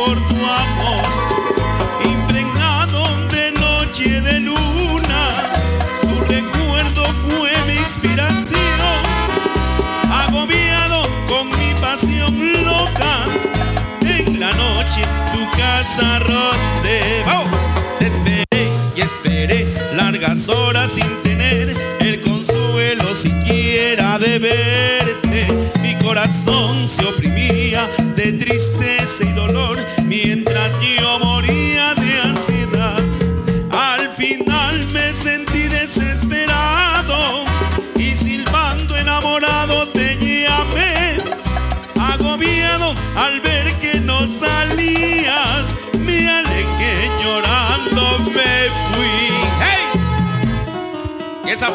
Por tu amor, impregnado de noche de luna. Tu recuerdo fue mi inspiración, agobiado con mi pasión loca. En la noche tu casa ronde. Te esperé y esperé largas horas sin tener el consuelo siquiera de verte. Mi corazón se oprimía de tristeza yo moría de ansiedad. Al final me sentí desesperado y silbando enamorado te llamé. Agobiado al ver que no salías, me alejé llorando, me fui. ¡Hey! ¿Y esas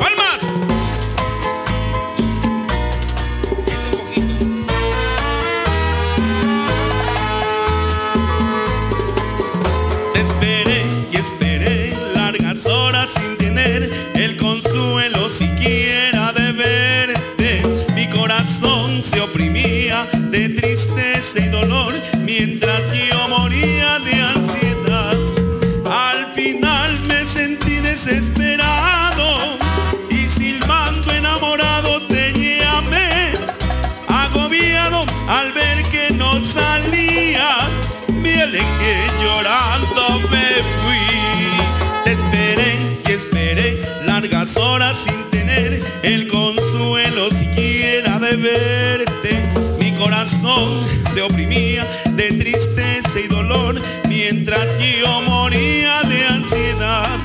llorando, me fui. Te esperé y esperé largas horas sin tener el consuelo siquiera de verte. Mi corazón se oprimía de tristeza y dolor mientras yo moría de ansiedad.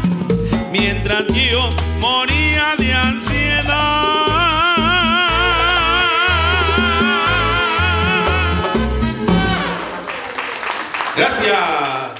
Mientras yo moría de ansiedad. Gracias.